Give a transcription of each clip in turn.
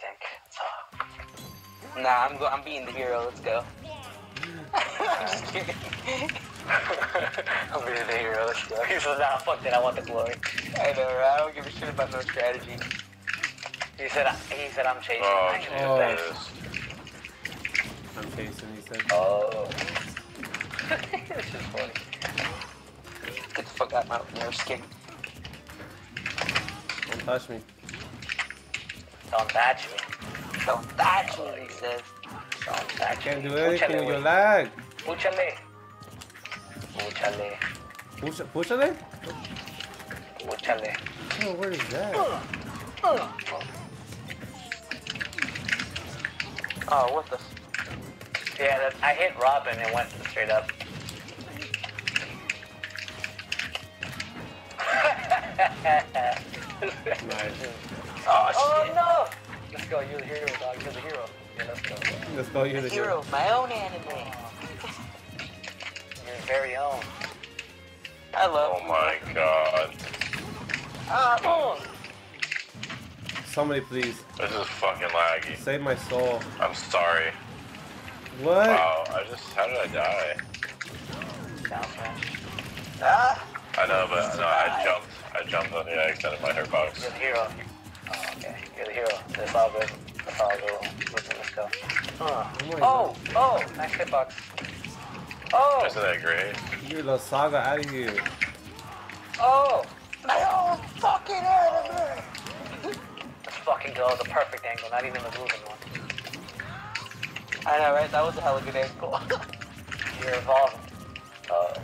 tank. That's all. Nah, I'm go I'm being the hero. Let's go. I'm just kidding. I'm being the hero. Let's go. He said, nah, fuck that. I want the glory. I know, right? I don't give a shit about no strategy. He said, he said, I'm chasing. Oh, I can oh, do I'm chasing, he said. Oh. this is funny. Get the fuck out of my mirror skin. Don't touch me. Don't touch me. Don't touch me, he says. Don't touch Can't me. do anything with your güey. Púchale. Púchale. Push, it? Púchale. Oh, where is that? Oh, what the? Yeah, that, I hit Robin and went straight up. Nice. Oh, Oh shit. no! Let's go, you're the hero, dog. You're the hero. Yeah, let's go. Let's go, you're the Hero, hero. of my own anime. Your very own. I love. Oh my god. Ah, Oh, Somebody please, This is fucking laggy. save my soul. I'm sorry. What? Wow, I just, how did I die? down ah. I know, but no, I jumped. I jumped on, yeah, I extended my hurt box. You're the hero. Oh, okay. You're the hero. That's all good. That's all good. Listen, let's go. Uh. Oh my Oh, oh, nice hitbox. Oh, Isn't that great? god. You're the saga out of here. oh. My own fucking anime. Let's fucking go. The perfect angle, not even the moving one. I know, right? That was a hella good angle. You're evolving. Uh,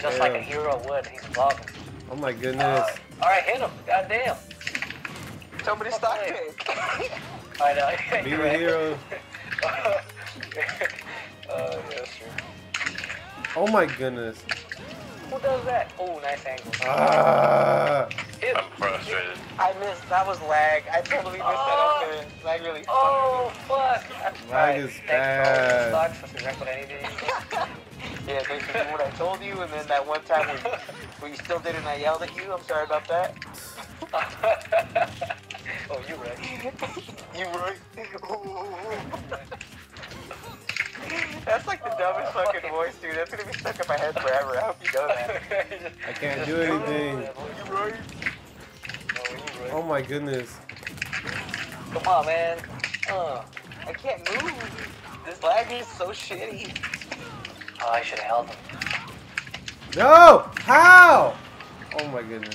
just like a Yeah. hero would. He's evolving. Oh my goodness. All right, hit him. Goddamn. Somebody stock Okay. take. I know. Be you're the hero. Oh, yeah. Oh my goodness. Who does that? Oh, nice angle. Ah. Hit. I'm frustrated. I missed. That was lag. I totally missed Oh. that open. Lag really. Oh, fuck. Lag is Thanks, bad. bro. Sucks. That's exactly what I needed. Yeah, basically what I told you, and then that one time when, when you still did it and I yelled at you. I'm sorry about that. oh, you right. You right. That's like the dumbest fucking voice, dude. That's gonna be stuck in my head forever. I hope you know that. I can't do anything. You right. Oh my goodness. Come on, man. Uh, I can't move. This lag is so shitty. Oh, I should have held him. No! How? Oh my goodness.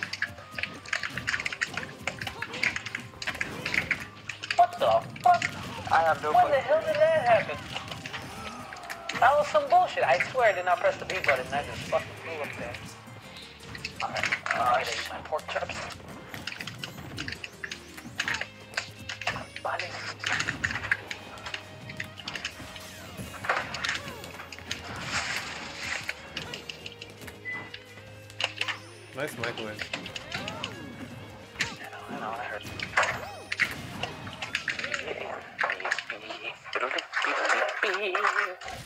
What the fuck? I have no When the hell did that happen? That was some bullshit. I swear I did not press the B button. I just fucking flew up there. Alright. Oh, I gotta use my pork chops. Nice microwave. I know, I heard.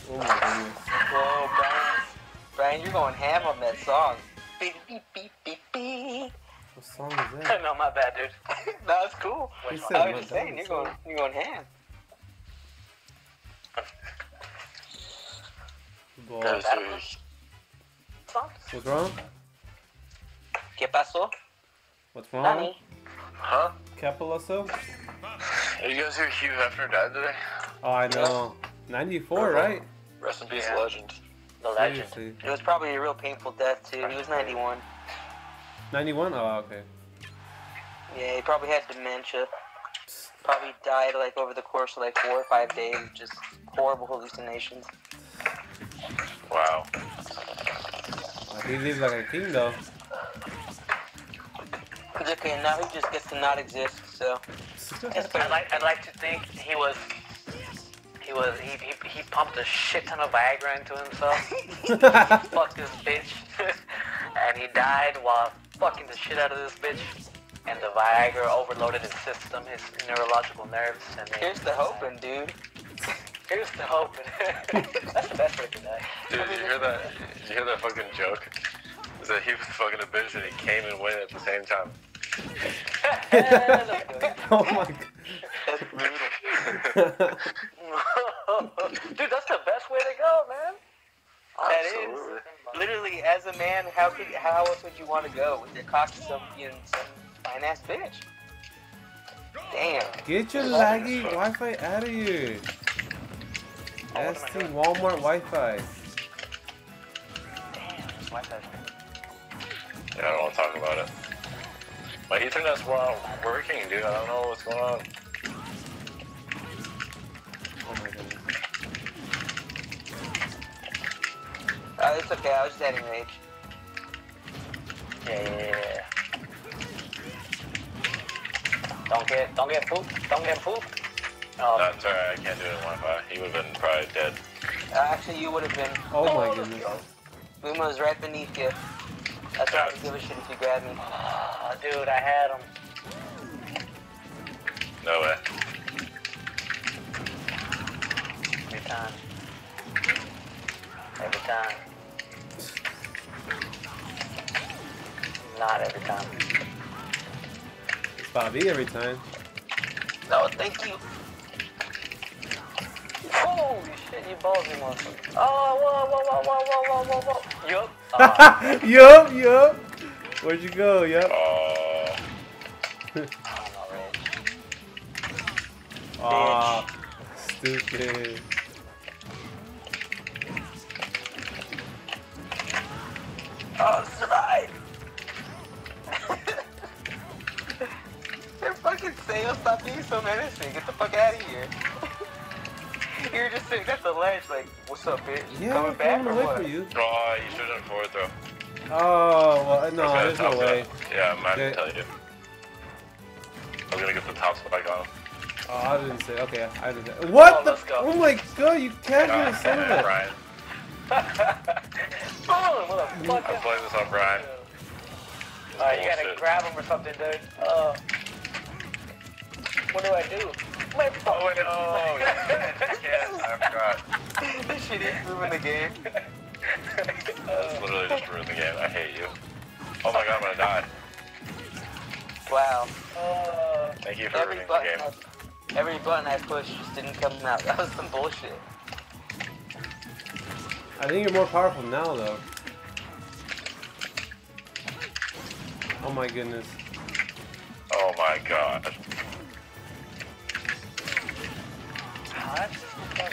Oh my goodness. Whoa, Brian. Brian, you're going ham on that song. Beep, beep, beep, beep, beep. What song is that? no, my bad, dude. no, it's cool. He I was just saying, you're going, you're going ham. Ball. That was really- Song? What's wrong? ¿Qué pasó? What's wrong? Nani? Huh? Capoloso? Did you guys hear Hugh Hefner died today? Oh, I know. 94, right? Rest in peace, Yeah. legend. The legend. Seriously. It was probably a real painful death, too. He was 91. 91? Oh, okay. Yeah, he probably had dementia. Probably died like over the course of like four or five days, just horrible hallucinations. Wow. He lived like a king, though. It's okay, now he just gets to not exist, so. I'd like, I'd like to think he was, he was, he, he, he pumped a shit ton of Viagra into himself. Fuck this bitch, and he died while fucking the shit out of this bitch. And the Viagra overloaded his system, his neurological nerves, and Here's the hoping, dude. Here's the hoping. That's the best way to die. Dude, did you hear that? Did you hear that fucking joke? Is that he was fucking a bitch and he came and went at the same time. oh my That's brutal. god. Dude, that's the best way to go, man. That is. Absolutely. Literally, as a man, how could how else would you want to go with your cock to some you know, some fine ass bitch? Damn. Get your laggy Wi-Fi out of here. That's what am I ST doing? Walmart Wi-Fi. Damn, this Wi-Fi's Yeah, I don't want to talk about it. My Ethernet's not working, dude. I don't know what's going on. Oh my goodness. Uh, it's okay. I was just adding rage. Yeah, yeah, yeah, yeah. Don't get, don't get pooped. Don't get pooped. Oh, That's alright, I can't do it in Wi-Fi. He would have been probably dead. Uh, actually, you would have been. Oh my goodness. go. Luma's right beneath you. That's why I don't give a shit if you grab me. Oh, dude, I had him. No way. Every time. Every time. Not every time. It's about to every time. No, thank you. Holy shit, you ballsy motherfucker. Oh, whoa, whoa, whoa, whoa, whoa, whoa, whoa. Yup. Uh, yup, yup. Where'd you go, yup? Uh, Aw, stupid. Oh, survive! They're fucking saying, stop being so menacing. Get the fuck out of here. You're just sitting at the ledge like, what's up, bitch? Yeah, Coming I'm back or what? for you. oh, you should have done forward throw. Oh, well, no, Okay, there's no way. spot. Yeah, I might Okay. tell you. I was gonna get the top spike on him. Oh, I didn't say. Okay, I didn't say. What Oh, the? let's go. Oh my god, you can't even say that. Brian. oh, I'm motherfucker. playing this on Brian. Alright, you gotta grab him or something, dude. Uh, what do I do? My fuck. Oh, wait, oh, you can't, you can't. I forgot. this shit is moving the game. That's literally just ruined the game. I hate you. Oh my god, I'm gonna die. Wow. Uh, Thank you for Every ruining the button, game. I, every button I pushed just didn't come out. That was some bullshit. I think you're more powerful now, though. Oh my goodness. Oh my god. Hot?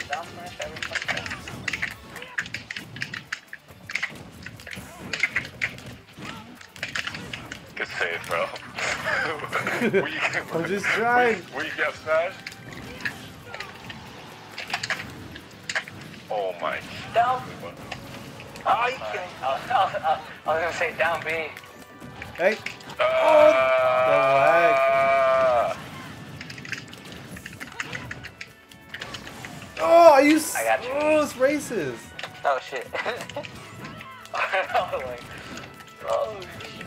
Down smash every fucking time. Good save, bro. we, I'm just trying. We, we got smashed. Oh my. Down. Oh, you Sorry. killed I was, I, was, I was gonna say down B. Hey, Uh, you? s- I got you. Oh, it's racist. Oh shit. Like, oh shit.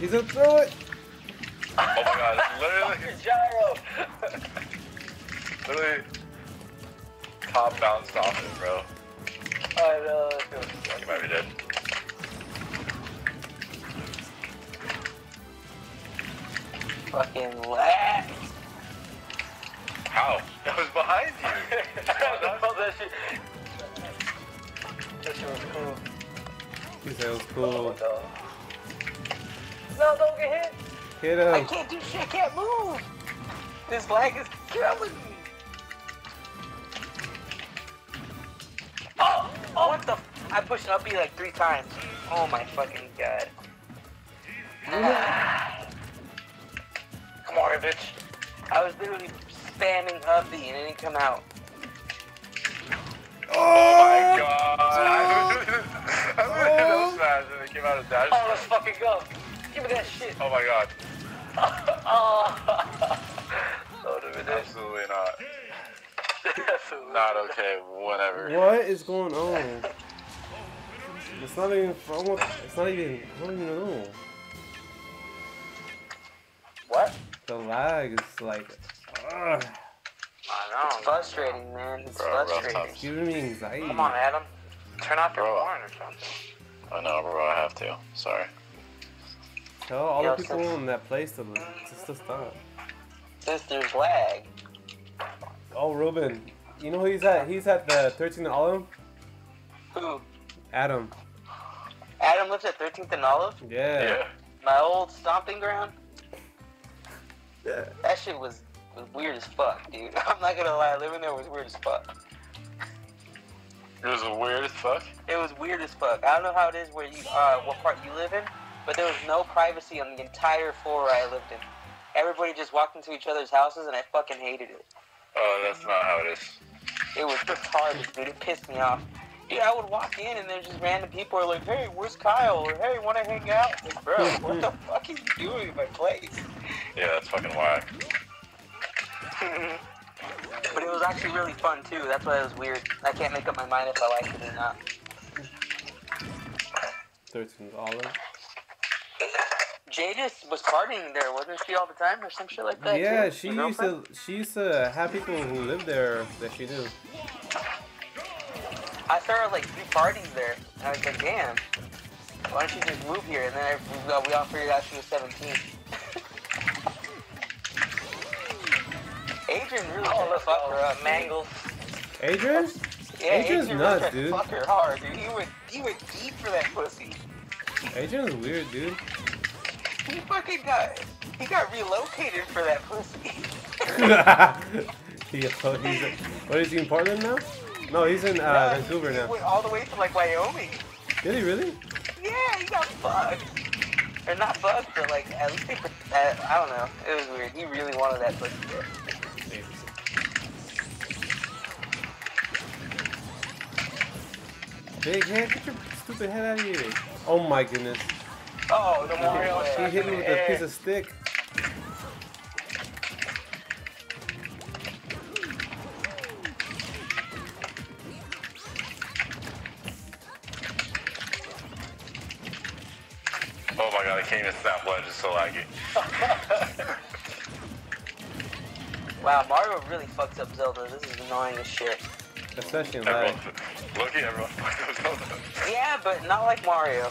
He's gonna throw it. Oh my god, literally, Gyro. literally top bounced off it, bro. I know. it You might be dead. Fucking lag. How? That was behind you. I know that shit. That shit was cool. He said it was Oh, cool. no. No, don't get hit. Hit him. I can't do shit. I can't move. This lag is killing me. Oh, oh, what the? F- I pushed up B like three times. Oh my fucking god. Come on, bitch. I was literally spamming up B and it didn't come out. Oh my oh god. I literally, I literally smash and it came out of dash. Oh, let's fucking go. Give me that shit. Oh my god. oh. so did Absolutely not. Not okay, whatever. What is going on? It's not even. Almost, it's not even. I don't even know. What? The lag is like. Ugh, I know. It's frustrating, man. It's Bro, rough frustrating. times. giving me anxiety. Come on, Adam. Turn off your Bro. horn or something. I know, bro, I have to. Sorry. Tell all Yo, the people sis- in that place to just to stop. Sister's lag. Oh, Ruben, you know who he's at? He's at the 13th Olive. Who? Adam. Adam lives at 13th and Olive? Yeah. Yeah. My old stomping ground? Yeah. That shit was, was weird as fuck, dude. I'm not gonna lie, living there was weird as fuck. It was weird as fuck. It was weird as fuck. I don't know how it is where you, uh, what part you live in, but there was no privacy on the entire floor I lived in. Everybody just walked into each other's houses, and I fucking hated it. Oh, that's not how it is. It was retarded, dude. It pissed me off. Dude, I would walk in, and there's just random people are like, "Hey, where's Kyle?" or "Hey, want to hang out?" Like, bro, what the fuck are you doing in my place? Yeah, that's fucking whack. But it was actually really fun too. That's why it was weird. I can't make up my mind if I like it or not. 13th Olive. Jay just was partying there, wasn't she, all the time, or some shit like that? Yeah, too? she used girlfriend? to. She used to have people who lived there that she knew. I started like three parties there. And I was like, damn. Why don't you just move here? And then I, we all figured out she was 17. Adrian really Oh, tried to let's fuck her up. Mangles. Adrian? Yeah, Adrian's Adrian nuts, really tried dude. to fuck her hard, dude. He went, he went deep for that pussy. Adrian's weird, dude. He fucking got, he got relocated for that pussy. he, he's, what is he in Portland now? No, he's in uh, Yeah, Vancouver he now. went all the way to like Wyoming. Did he really? Yeah, he got fucked. Or not fucked, but like at least they, uh, I don't know. It was weird. He really wanted that pussy Big head, get your stupid head out of here. Oh my goodness. Oh, the Mario. He hit me with a piece of stick. Oh my god, I can't even snap ledge. It's so laggy. Wow, Mario really fucks up Zelda. This is annoying as shit. Especially in life. Look at everyone. fucked up Zelda. Yeah, but not like Mario.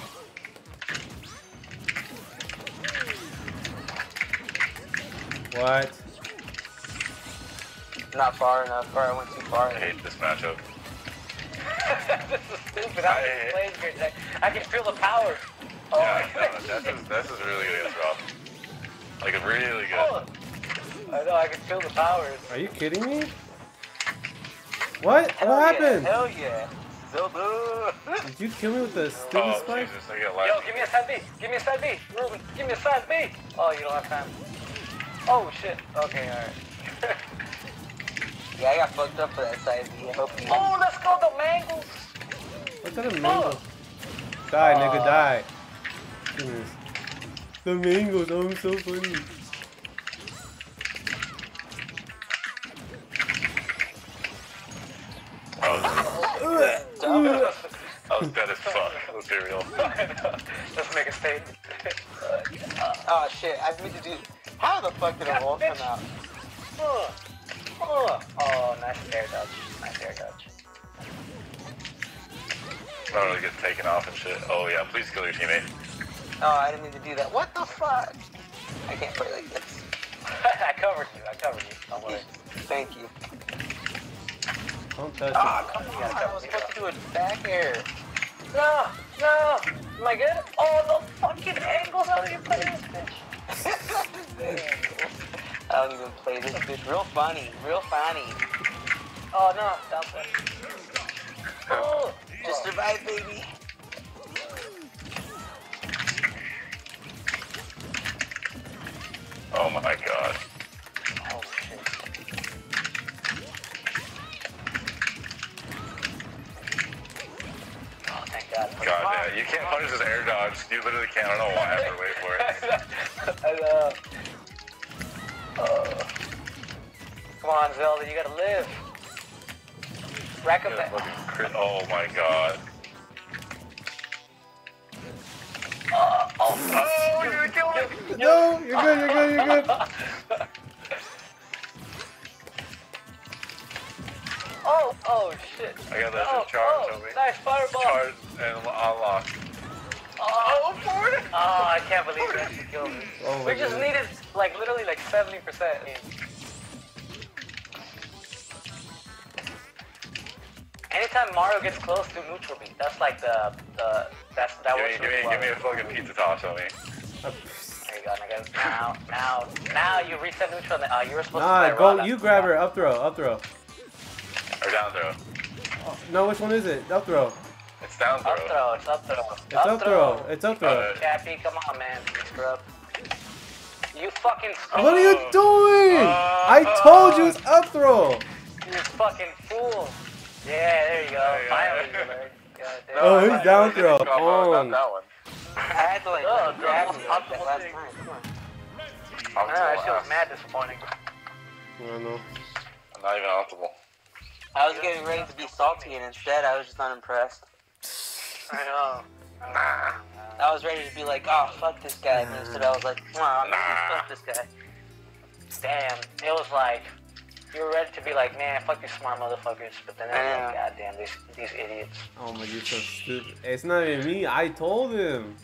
What? Not far enough, or I went too far. I hate this matchup. this is stupid. I'm I- just playing here. Jack. I can feel the power. Oh, Yeah, no, this is this is really good as well. Like really good. oh. I know. I can feel the power. Are you kidding me? What? Hell what yeah, happened? Hell yeah. Zelda. Did you kill me with the stupid Oh spike? Jesus, I get Yo, give me a side B. Give me a side B. Ruben, give me a side B. Oh, you don't have time. Oh shit. Okay, alright. yeah, I got fucked up for that side B. I hope you. oh, let's go the mangles. What's that a mango? Die, nigga, Uh, die. Goodness. The mangoes, oh, I'm so funny. Fuck. Let's be real. let's make a statement. Oh shit, I need to do. How the fuck did a wolf come out? Uh, uh. Oh, nice air dodge. Nice air dodge. Not really get taken off and shit. Oh yeah, please kill your teammate. Oh, I didn't mean to do that. What the fuck? I can't play like this. I covered you. I covered you. Don't worry. Thank you. Don't touch Ah, it. come on. I was supposed to do a back air. No, no. Am I good? Oh, the fucking angles. How do you play this bitch? I don't even play this bitch. Real funny. Real funny. Oh no, stop it. Oh, Just survive, baby. Oh my god. God you can't punish this air dodge. You literally can't. I don't know why I have to wait for it. I know. Oh. Come on, Zelda, you gotta live. Rack up Yeah, that. Oh my god. Uh, oh, oh, you're gonna kill me. No, you're good, you're good, you're good. Oh, oh shit. I got that Oh, shit charged oh, on me. nice fireball. Charged and unlocked. Oh, board? Oh, I can't believe that she killed me. Oh we just God. needed like literally like 70%. Anytime Mario gets close to neutral beat, that's like the the that's that Give works me, give me, well. give me a fucking pizza toss on me. There you go, nigga. Now, now, now you reset neutral. and, Uh, you were supposed Nah, to play go. You grab her. Up throw. Up throw. Or down throw. No, which one is it? Up throw. It's down throw. Up throw, it's up throw. It's up throw. It's up throw. Uh, Cappy, come on, man. Scrub. You fucking scrub. What are you Oh. doing? Uh, I told you it's up throw. You fucking fool. Yeah, there you go. Yeah, yeah. Finally, you learned. Oh, he's I- down throw. didn't On. that one. I had to like Oh, let grab God. me like that last time. Come on. I'm, I know, that shit was mad disappointing. I don't know. I'm not even optimal. I was getting ready to be salty, and instead I was just unimpressed. I know. Nah. I was ready to be like, oh, fuck this guy. And instead I was like, nah, nah. fuck this guy. Damn, it was like you were ready to be like, man, fuck these smart motherfuckers, but then it was like, Yeah. god damn, these these idiots. Oh my, you're so stupid. It's not even me. I told him.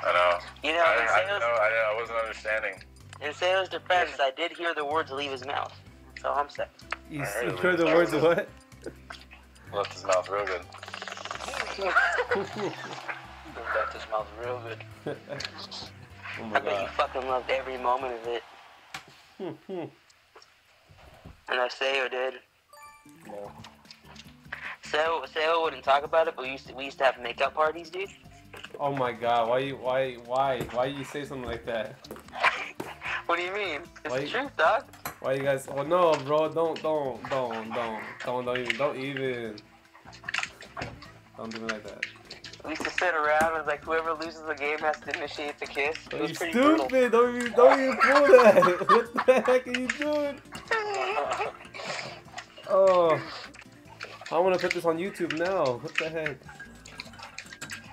I know. You know, I, in I, Seo's, know, I, I wasn't understanding. in Seo's defense, I did hear the words leave his mouth. So I'm saying. You I heard you heard the words of what? Left his mouth real good. That just smells real good. oh I my bet you fucking loved every moment of it. And I Seo did. No. Seo, Seo wouldn't talk about it, but we used to, we used to have makeup parties, dude. oh my god. Why you? Why? Why? Why you say something like that? What do you mean? It's Why the you- truth, dog. Why you guys? Oh no, bro. Don't. Don't. Don't. Don't. Don't. Don't even. Don't even. Don't do me like that. We used to sit around and like whoever loses the game has to initiate the kiss. It was you pretty brutal. stupid? Don't even. Don't even pull that. What the heck are you doing? Oh. I want to put this on YouTube now. What the heck?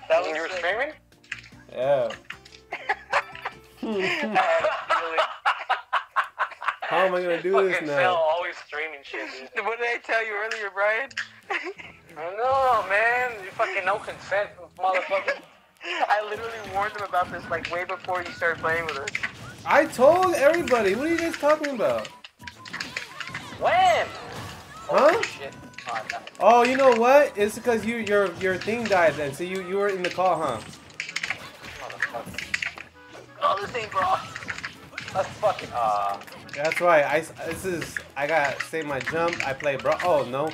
That was you were like- streaming? Yeah. How am I gonna do this Fucking Phil now? always streaming shit, dude. What did I tell you earlier, Brian? I don't know, man. You fucking no consent, motherfucker. I literally warned him about this like way before you started playing with us. I told everybody. What are you guys talking about? When? Huh? Oh, shit. Oh, no. Oh, you know what? It's because you your your thing died then. So you you were in the call, huh? Motherfucker. Oh, this ain't bro. That's fucking. Uh, That's right. I this is I got save my jump. I play bro. Oh no.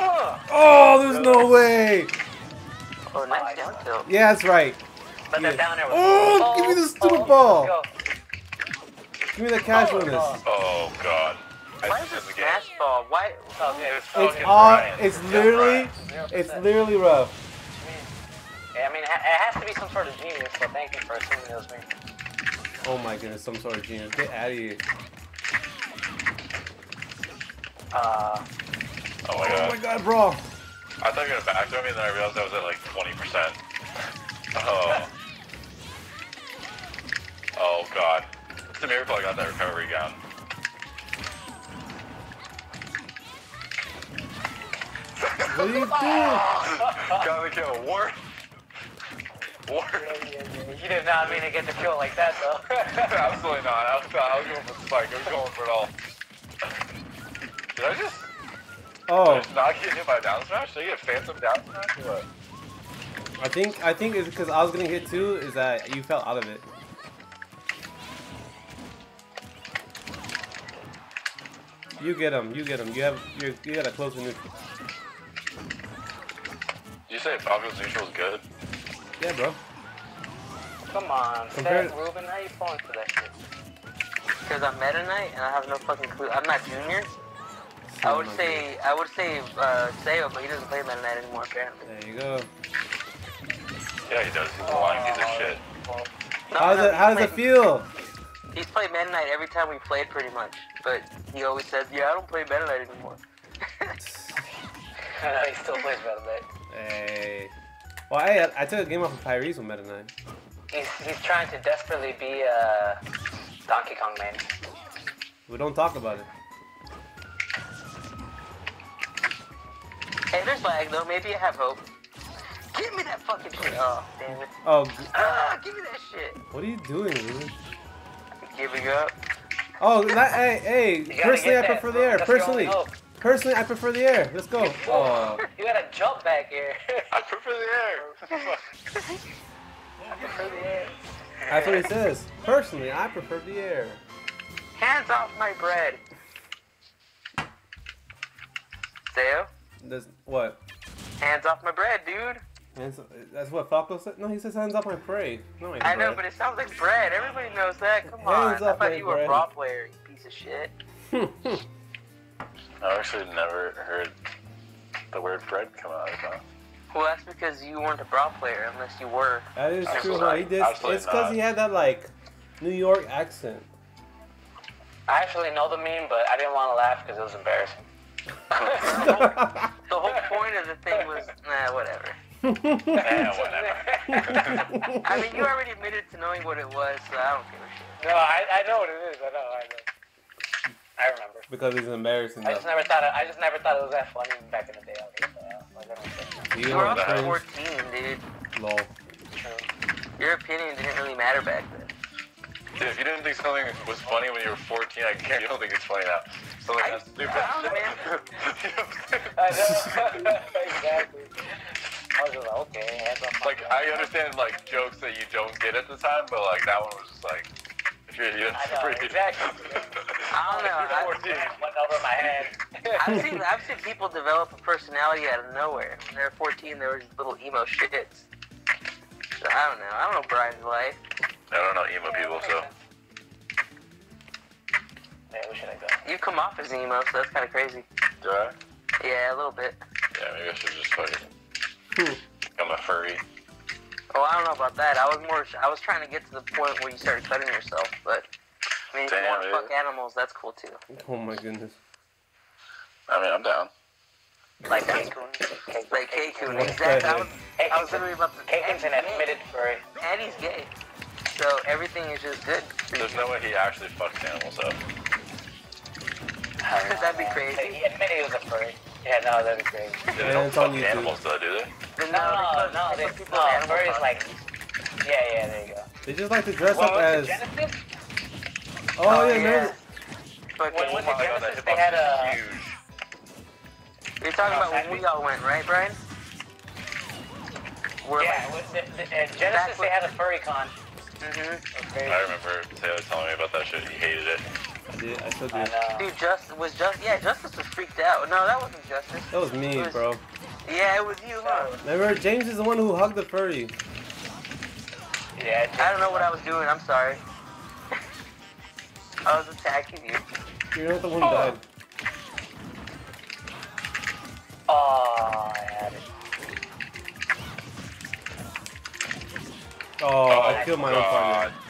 uh, Oh, there's no way. Oh, nice down tilt. Yeah, that's right. but they're down there with Oh, give me the stupid oh, ball. Give me the casualness. God. Oh god. Why is just it in the game. smash ball? Why? Oh, yeah. It's It's all. It's literally. It's literally rough. Yeah, I mean, it has to be some sort of genius, so thank you for assuming it was me. Oh my goodness, some sort of genius. Get out of here. Uh, Oh my god. Oh god. my god, bro. I thought you were gonna back to me, and then I realized I was at like 20%. Oh. Oh god. It's a miracle I got that recovery gun. What are you doing? got the kill. War. War. you did not mean to get the kill like that, though. Absolutely not. I was, I was going for the spike. I was going for it all. Did I just, oh. did Oh, I just not get hit by a down smash? Did I get a phantom down smash or what? I think I think it's because I was gonna hit too. Is that you fell out of it? You get him. You get him. You have you you got a close neutral. Did you say Falco's neutral is good? Yeah, bro. Come on, Compared- Seth Ruben, how you falling for that shit? Because I'm Meta Knight and I have no fucking clue. I'm not junior. I would say I would say uh, Seo, but he doesn't play Meta Knight anymore apparently. There you go. Yeah, he does. He's a lying piece of shit. No, How does no, it How does it feel? He's played Meta Knight every time we played, pretty much. But he always says, "Yeah, I don't play Meta Knight anymore." he still plays better, mate. Hey. Well, I I took a game off of Pyre's with Meta Knight. He's, he's trying to desperately be a Donkey Kong man. We don't talk about it. Hey, there's lag though. Maybe I have hope. Give me that fucking shit. Oh, damn it. Oh, Ah, give me that shit. what are you doing, dude? Giving up. Oh, that, hey, hey. Personally, I that, prefer the air. Personally. Personally, I prefer the air. Let's go. Oh, You gotta jump back here. I prefer the air. For the air. that's what he says. Personally, I prefer the air. Hands off my bread. Theo, That's what? hands off my bread, dude. Hands, that's what Falco said. No, he says hands off my prey. No, my I know, but it sounds like bread. Everybody knows that. Come on. Hands I thought my you were a bread. bra player, you piece of shit. I've actually never heard the word bread come out of his mouth. Well, that's because you weren't a bra player, unless you were. that is true. Absolutely Huh? He did. Absolutely It's because he had that like New York accent. I actually know the meme, but I didn't want to laugh because it was embarrassing. The whole point of the thing was, nah, whatever. Yeah, whatever. I mean, you already admitted to knowing what it was, so I don't give a shit. No, I, I know what it is. I know. I know. I remember. because he's embarrassing. I just never thought. It, I just never thought it was that funny back in the day. I was like, uh, like, I don't You You were know, 14, dude. Lol. it's true. Your opinion didn't really matter back then. Dude, if you didn't think something was funny when you were 14, I guarantee you don't think it's funny now. Something I- that's stupid. I don't know, man. You know what I'm saying? I know. exactly. I was just like, okay, hands off like, I understand, like, jokes that you don't get at the time, but, like, that one was just like, if you're, you're I know, exactly. I don't know. I, Went over my head. I've seen I've seen people develop a personality out of nowhere. When they were 14, they were just little emo shits. So I don't know. I don't know Brian's life. I don't know emo people, so. Yeah, we should have go. You come off as emo, so that's kind of crazy. Do I? Yeah, a little bit. Yeah, maybe I should just fucking Hmm. become a furry. Oh, I don't know about that. I was more. I was trying to get to the point where you started cutting yourself, but I mean, if you want to fuck animals, that's cool too. Oh my goodness. I mean, I'm down. Like K-Kun. Like K-Kun, exactly. I was, heck? I was literally about to. K-Kun's an admitted furry. And he's gay, so everything is just good. There's no way he actually fucks animals up. That'd be crazy. He admitted he was a furry. Yeah, no, that'd be crazy. Yeah, they don't it's on YouTube. animals though, do they? Then No, because- no, they they, people no, in animal like, yeah, yeah, there you go. They just like to dress When up as. Genesis, Oh, yeah, yeah. man. Fucking- when went Oh to god, Genesis, they had a, is huge. You're talking about when we all went, right, Brian? We're yeah, with the, the, at Genesis they had a furry con. hmm It. I remember Taylor telling me about that shit. He hated it. I did. I still I did. know. Dude, just was just yeah, Justice was freaked out. No, that wasn't Justice. That was me, bro. Yeah, it was you, huh? Remember, James is the one who hugged the furry. Yeah, I don't know what I was doing. I'm sorry. I was attacking you. You're not the one who oh. died. Oh, I had it. Oh, I oh, killed my own God. partner.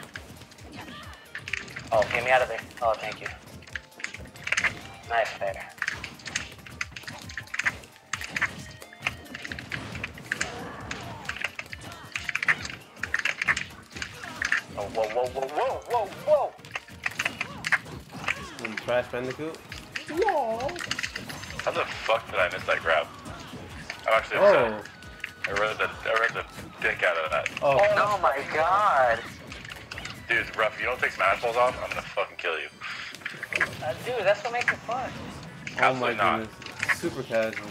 Oh, get me out of there. Oh, thank you. Nice there. Oh, whoa, whoa, whoa, whoa, whoa, whoa! And Crash Bandicoot. How the fuck did I miss that grab? I'm actually oh. upset. Oh. I read the I read the dick out of that. Oh. Oh my god. Dude, rough. If you don't take smash balls off, I'm gonna fucking kill you. Dude, that's what makes it fun. Oh my not. goodness. Super casual.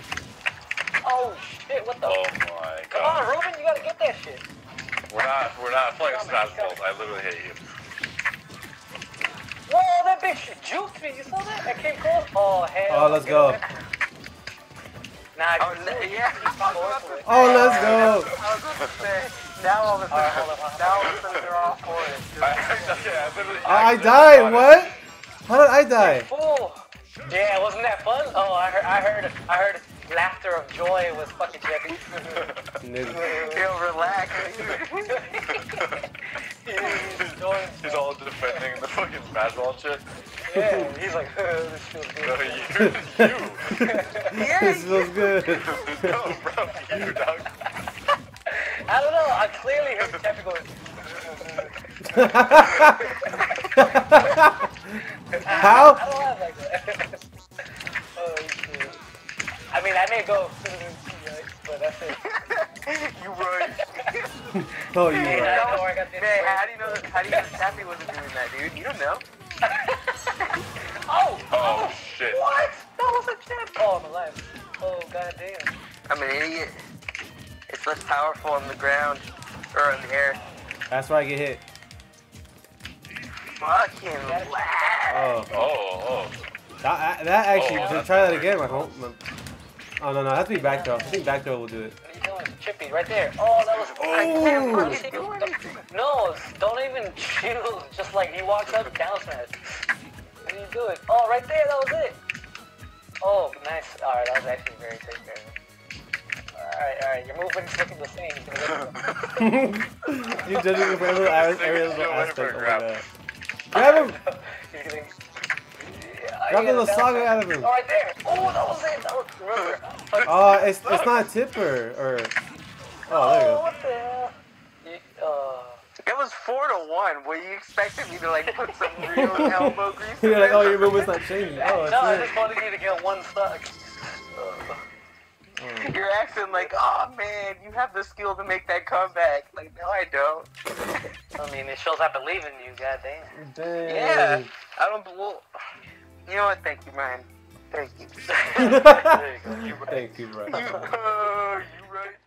Oh, shit, what the? Oh my god. Come on. Ruben, you gotta get that shit. We're not we're not playing Come smash come balls. on. I literally hate you. Whoa, that bitch juked me. You saw that? That came close. Oh, hell. Oh, let's go. Nah, Oh, you- no, you- yeah. you found the word for it. Oh, oh, let's go. I was about to say, now all of a sudden, hold on, hold on. now all of a sudden they're all for it. I, yeah, I. I died. What? How did I die? Fool. Yeah, wasn't that fun? Oh, I heard, I heard, I heard laughter of joy was fucking checking. Nigga. Yo, relax. He's all defending the fucking smash ball shit. yeah, he's like, this feels No, good. you, you. this feels good. no, bro, you, dog. I don't know. I clearly heard the type going. How? I don't have like that. Oh, I mean, I may go but that's it. you right. oh, you hey. How, man, how do you know, how do you know Tappy wasn't doing that, dude? You don't know. Oh, oh! Oh, shit. What? That was a chip. Oh, I'm. Oh, goddamn. I'm an idiot. It's less powerful on the ground, or in the air. That's why I get hit. Fucking Oh, Oh, oh. that, that actually. Oh, just try that again, like. Oh, no. oh no, no, it has to be back throw. I think back throw will do it. What are you doing? Chippy, right there. Oh, that was. I can't fucking do anything. No, don't even shoot. Just like he walks up, down smash. What are you doing? Oh, right there. That was it. Oh, nice. All right, that was actually very safe there. All right, all right. Your movement's looking the same. You can get it. you judging me for every, every, every little for aspect. Oh grab. god. Grab him! You're getting- Yeah, Grab the got a saga down out of him. Oh, right there. Oh, that was it. That was. Remember. Oh, it's it's not a tipper or. Oh, there you Oh, go. what the hell? You, uh, It was four to one. Were you expecting me to like put some real elbow grease? You're like, there? oh, your movement's not changing. Oh, no, I it's just wanted you to get one stock. Uh, it. You're acting like, oh man, you have the skill to make that comeback. Like, no, I don't. I mean, it shows I believe in you, goddamn. Oh, dang. Yeah, I don't. Well, you know what? Thank you, man. Thank you. you. Thank you, Ryan. you, uh, you right.